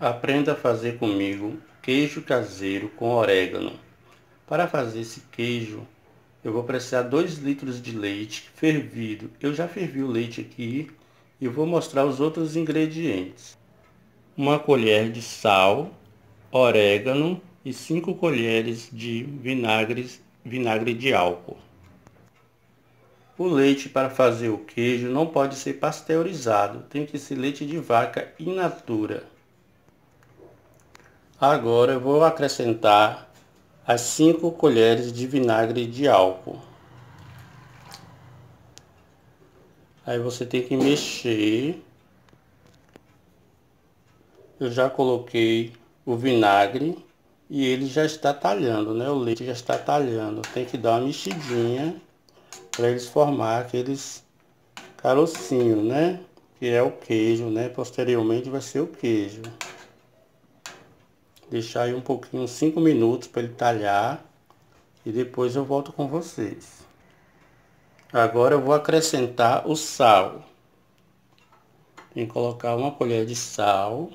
Aprenda a fazer comigo queijo caseiro com orégano. Para fazer esse queijo, eu vou precisar 2 litros de leite fervido. Eu já fervi o leite aqui e vou mostrar os outros ingredientes. Uma colher de sal, orégano e 5 colheres de vinagre, vinagre de álcool. O leite para fazer o queijo não pode ser pasteurizado, tem que ser leite de vaca in natura. Agora eu vou acrescentar as 5 colheres de vinagre de álcool. Aí você tem que mexer. Eu já coloquei o vinagre e ele já está talhando, né? O leite já está talhando. Tem que dar uma mexidinha para eles formar aqueles carocinhos, né? Que é o queijo, né? Posteriormente vai ser o queijo. Deixar aí um pouquinho, 5 minutos para ele talhar. E depois eu volto com vocês. Agora eu vou acrescentar o sal. Tem que colocar uma colher de sal.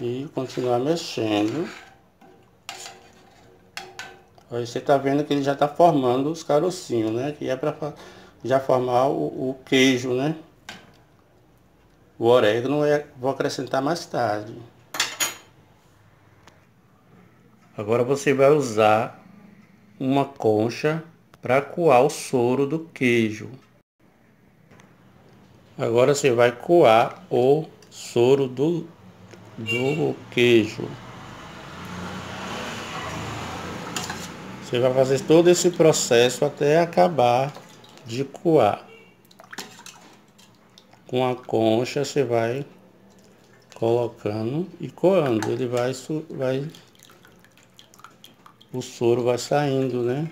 E continuar mexendo. Aí você tá vendo que ele já tá formando os carocinhos, né? Que é para já formar o, o, queijo, né? O orégano é, vou acrescentar mais tarde. Agora você vai usar uma concha para coar o soro do queijo. Agora você vai coar o soro do, do queijo. Você vai fazer todo esse processo até acabar de coar. Com a concha você vai colocando e coando. Ele vai, vai o soro vai saindo, né?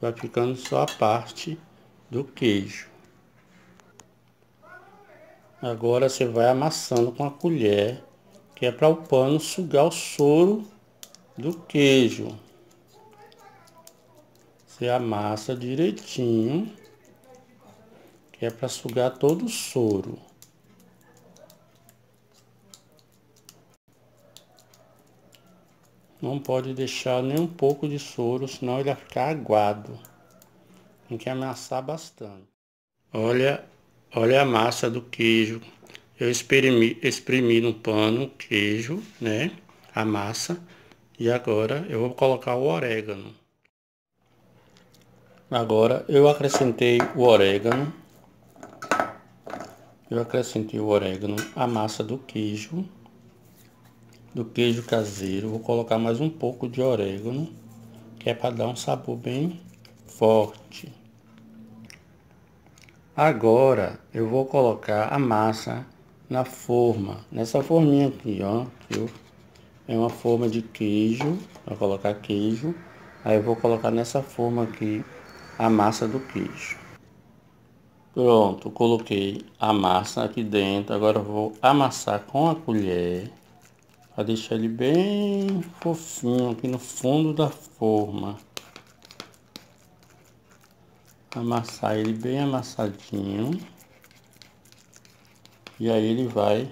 Vai ficando só a parte do queijo. Agora você vai amassando com a colher, que é para o pano sugar o soro do queijo. Você amassa direitinho, que é para sugar todo o soro. Não pode deixar nem um pouco de soro, senão ele vai ficar aguado. Tem que amassar bastante. Olha, olha a massa do queijo. Eu espremi, espremi no pano o queijo, né? A massa. E agora eu vou colocar o orégano. Agora eu acrescentei o orégano. Eu acrescentei o orégano, a massa do queijo do queijo caseiro. Vou colocar mais um pouco de orégano, que é para dar um sabor bem forte. Agora eu vou colocar a massa na forma, nessa forminha aqui, ó. Que é uma forma de queijo, vou colocar queijo. Aí eu vou colocar nessa forma aqui a massa do queijo. Pronto, coloquei a massa aqui dentro. Agora eu vou amassar com a colher para deixar ele bem fofinho aqui no fundo da forma. Amassar ele bem amassadinho. E aí ele vai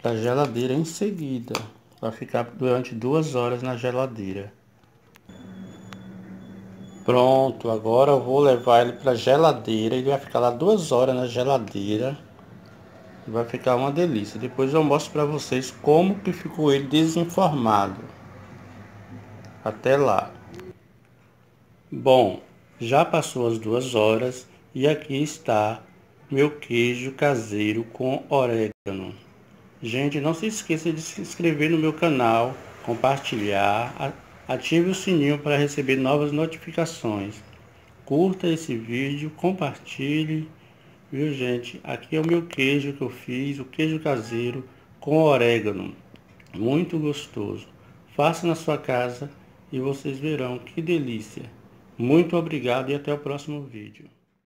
para a geladeira em seguida. Vai ficar durante duas horas na geladeira. Pronto, agora eu vou levar ele para geladeira. Ele vai ficar lá duas horas na geladeira. Vai ficar uma delícia. Depois eu mostro para vocês como que ficou ele desenformado. Até lá. Bom, já passou as duas horas e aqui está meu queijo caseiro com orégano. Gente, não se esqueça de se inscrever no meu canal, compartilhar, ative o sininho para receber novas notificações. Curta esse vídeo, compartilhe Viu, gente? Aqui é o meu queijo que eu fiz, o queijo caseiro com orégano. Muito gostoso. Faça na sua casa e vocês verão que delícia. Muito obrigado e até o próximo vídeo.